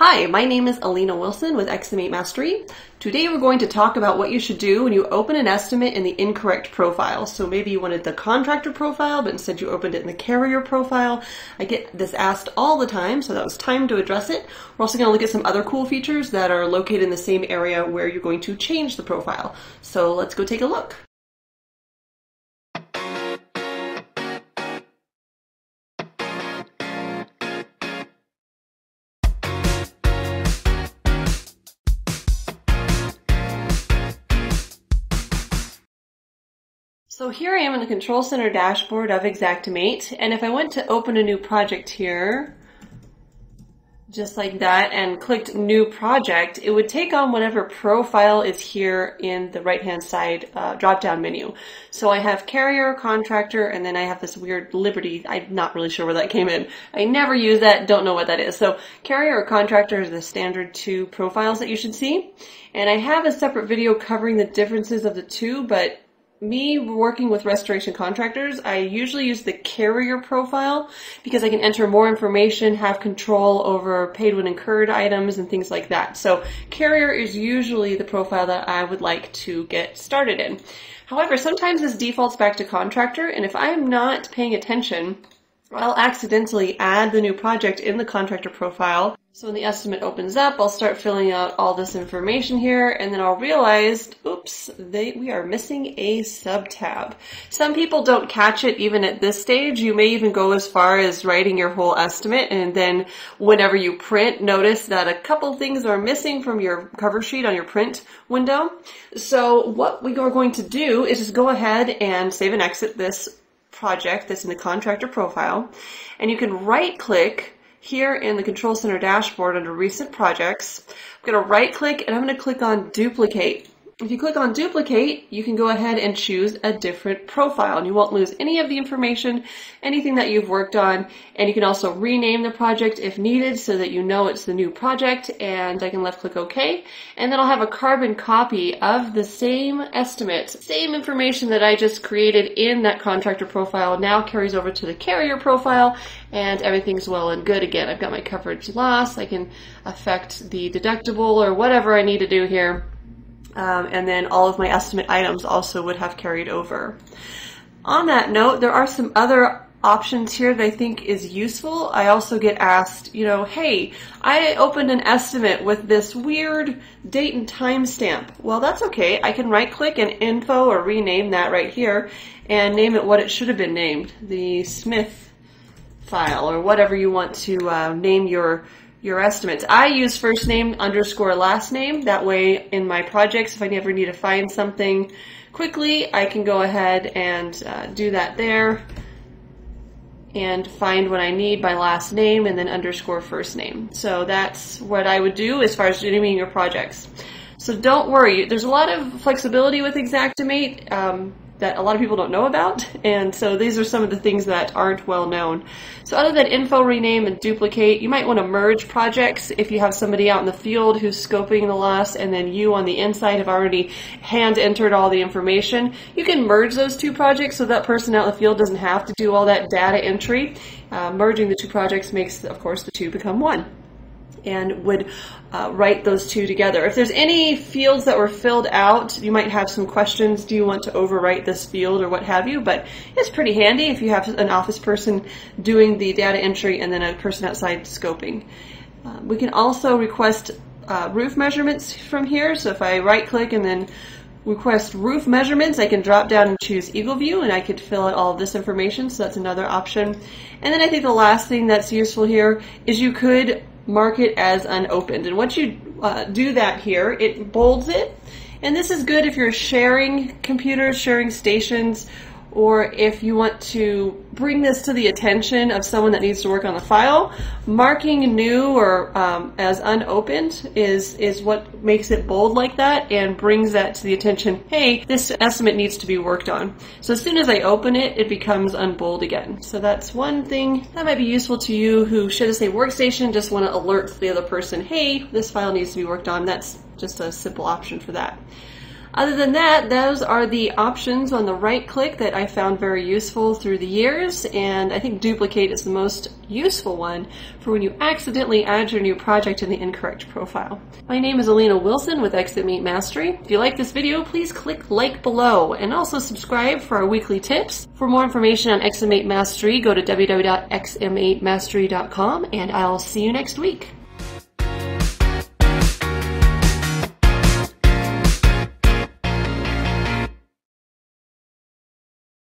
Hi, my name is Alina Wilson with XM8 Mastery. Today we're going to talk about what you should do when you open an estimate in the incorrect profile. So maybe you wanted the contractor profile, but instead you opened it in the carrier profile. I get this asked all the time, so that was time to address it. We're also going to look at some other cool features that are located in the same area where you're going to change the profile. So let's go take a look. So here I am in the Control Center dashboard of Xactimate, and if I went to open a new project here, just like that, and clicked New Project, it would take on whatever profile is here in the right-hand side uh, drop-down menu. So I have Carrier, Contractor, and then I have this weird Liberty. I'm not really sure where that came in. I never use that, don't know what that is. So Carrier or Contractor is the standard two profiles that you should see. And I have a separate video covering the differences of the two, but me working with restoration contractors, I usually use the carrier profile because I can enter more information, have control over paid when incurred items and things like that. So carrier is usually the profile that I would like to get started in. However, sometimes this defaults back to contractor and if I am not paying attention, I'll accidentally add the new project in the contractor profile so when the estimate opens up, I'll start filling out all this information here and then I'll realize, oops, they, we are missing a sub tab. Some people don't catch it even at this stage. You may even go as far as writing your whole estimate and then whenever you print, notice that a couple things are missing from your cover sheet on your print window. So what we are going to do is just go ahead and save and exit this project that's in the contractor profile and you can right click here in the Control Center dashboard under Recent Projects. I'm going to right click and I'm going to click on Duplicate. If you click on duplicate, you can go ahead and choose a different profile and you won't lose any of the information, anything that you've worked on. And you can also rename the project if needed so that you know it's the new project and I can left click OK. And then I'll have a carbon copy of the same estimate, same information that I just created in that contractor profile now carries over to the carrier profile and everything's well and good again. I've got my coverage loss. I can affect the deductible or whatever I need to do here um, and then all of my estimate items also would have carried over. On that note, there are some other options here that I think is useful. I also get asked, you know, hey, I opened an estimate with this weird date and time stamp. Well, that's okay. I can right click and info or rename that right here and name it what it should have been named, the Smith file or whatever you want to uh, name your your estimates. I use first name underscore last name. That way in my projects, if I never need to find something quickly, I can go ahead and uh, do that there and find what I need by last name and then underscore first name. So that's what I would do as far as naming your projects. So don't worry, there's a lot of flexibility with Xactimate. Um, that a lot of people don't know about. And so these are some of the things that aren't well known. So other than info rename and duplicate, you might want to merge projects if you have somebody out in the field who's scoping the loss and then you on the inside have already hand entered all the information. You can merge those two projects so that person out in the field doesn't have to do all that data entry. Uh, merging the two projects makes, of course, the two become one and would uh, write those two together. If there's any fields that were filled out, you might have some questions. Do you want to overwrite this field or what have you? But it's pretty handy if you have an office person doing the data entry and then a person outside scoping. Uh, we can also request uh, roof measurements from here. So if I right click and then request roof measurements, I can drop down and choose Eagle View and I could fill out all of this information. So that's another option. And then I think the last thing that's useful here is you could mark it as unopened. And once you uh, do that here, it bolds it. And this is good if you're sharing computers, sharing stations, or if you want to bring this to the attention of someone that needs to work on the file, marking new or um, as unopened is is what makes it bold like that and brings that to the attention. Hey, this estimate needs to be worked on. So as soon as I open it, it becomes unbold again. So that's one thing that might be useful to you who should say workstation just want to alert the other person, hey, this file needs to be worked on. That's just a simple option for that. Other than that, those are the options on the right click that I found very useful through the years, and I think duplicate is the most useful one for when you accidentally add your new project in the incorrect profile. My name is Alina Wilson with XM8 Mastery. If you like this video, please click like below and also subscribe for our weekly tips. For more information on XM8 Mastery, go to www.xm8mastery.com and I'll see you next week.